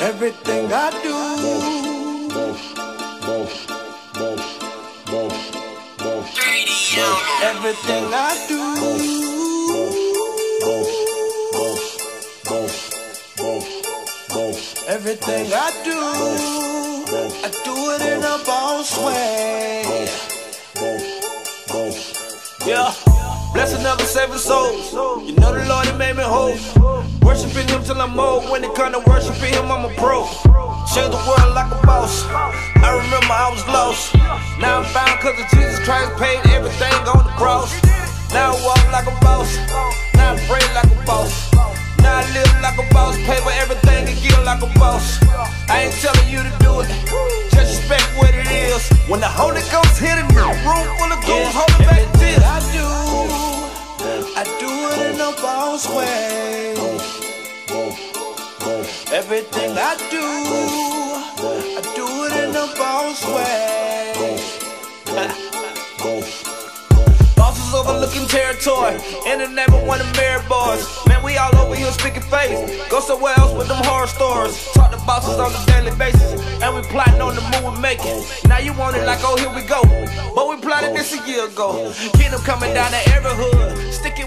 Everything I do, everything I do, everything I do, I do it in a boss way. Yeah, blessing never saving souls. You know the Lord, He made me whole. Worshiping Him till I'm old. When it come to worshiping Him, I'm a pro. Change the world like a boss. I remember I was lost. Now I'm found cause of Jesus Christ paid everything on the cross. Now I walk like a boss. Now I pray like a boss. Now I live like a boss. Pay for everything and give like a boss. I ain't telling you to do it. Just respect what it is. When the Holy Ghost hit a a boss way. Everything I do, I do it in a boss way. Bosses overlooking territory in the of one of Mary boys. Man, we all over here speaking faith. Go somewhere else with them horror stories. Talk to bosses on a daily basis, and we plotting on the move we making. Now you want it like, oh, here we go. But we plotted this a year ago. Kingdom coming down to every hood, sticking